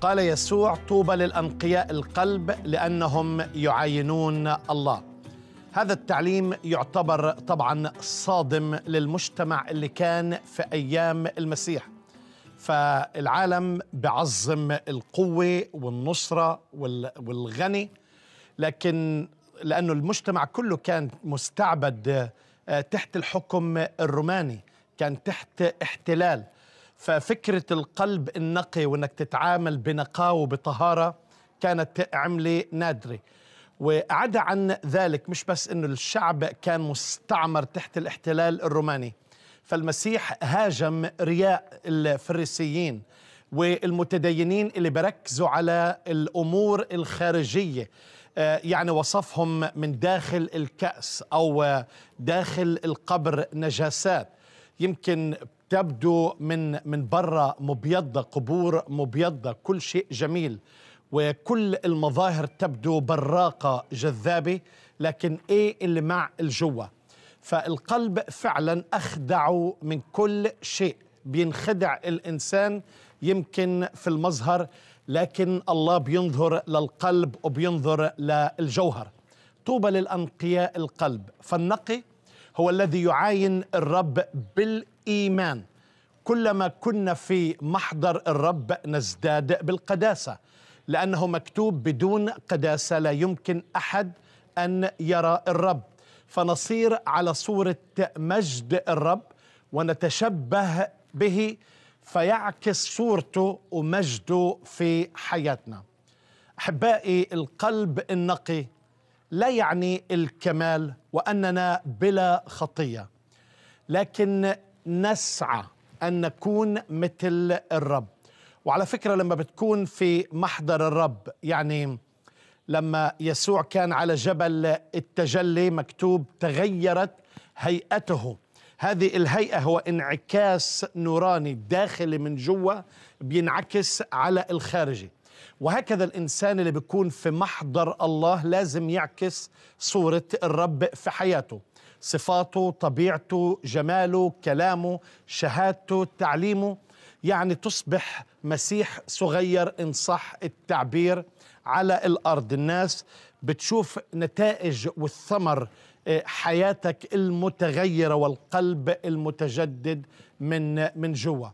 قال يسوع طوبى للأنقياء القلب لأنهم يعاينون الله. هذا التعليم يعتبر طبعا صادم للمجتمع اللي كان في أيام المسيح. فالعالم بعظم القوة والنصرة والغني لكن لأنه المجتمع كله كان مستعبد تحت الحكم الروماني كان تحت احتلال. ففكرة القلب النقي وإنك تتعامل بنقاوة وبطهارة كانت عملة نادرة. وعدا عن ذلك مش بس إنه الشعب كان مستعمر تحت الاحتلال الروماني فالمسيح هاجم رياء الفريسيين والمتدينين اللي بركزوا على الأمور الخارجية. يعني وصفهم من داخل الكأس أو داخل القبر نجاسات. يمكن تبدو من من برا مبيضة قبور مبيضة كل شيء جميل. وكل المظاهر تبدو براقة جذابة لكن إيه اللي مع الجوه فالقلب فعلا أخدع من كل شيء بينخدع الإنسان يمكن في المظهر لكن الله بينظر للقلب وبينظر للجوهر. طوبى للأنقياء القلب. فالنقي هو الذي يعاين الرب بالايمان كلما كنا في محضر الرب نزداد بالقداسة لأنه مكتوب بدون قداسة لا يمكن أحد أن يرى الرب. فنصير على صورة مجد الرب ونتشبه به فيعكس صورته ومجده في حياتنا. أحبائي القلب النقي لا يعني الكمال وأننا بلا خطية لكن نسعى أن نكون مثل الرب. وعلى فكرة لما بتكون في محضر الرب يعني لما يسوع كان على جبل التجلي مكتوب تغيرت هيئته. هذه الهيئة هو انعكاس نوراني داخلي من جوا بينعكس على الخارجي. وهكذا الإنسان اللي بيكون في محضر الله لازم يعكس صورة الرب في حياته. صفاته طبيعته جماله كلامه شهادته تعليمه. يعني تصبح مسيح صغير إن صح التعبير على الأرض. الناس بتشوف نتائج والثمر حياتك المتغيرة والقلب المتجدد من من جوا.